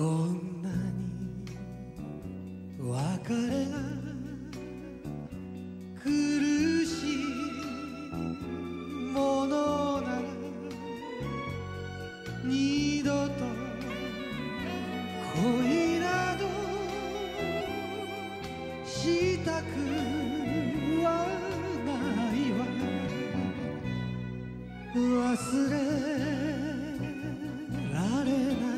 こんなに別れが苦しいものなら二度と恋などしたくはないわ。忘れられない。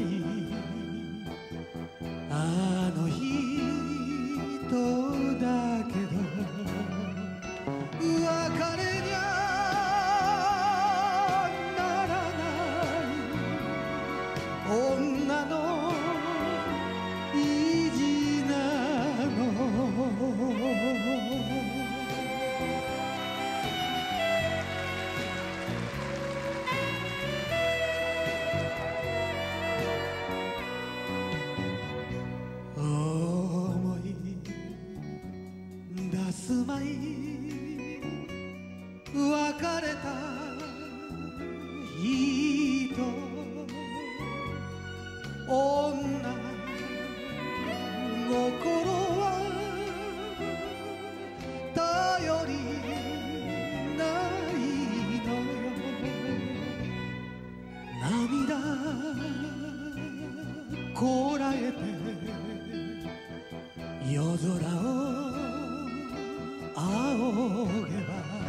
出すまい別れた。人女心は頼りないのよ涙こらえて夜空を仰げば